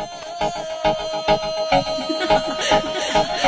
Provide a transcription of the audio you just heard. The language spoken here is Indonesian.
Ha ha ha ha!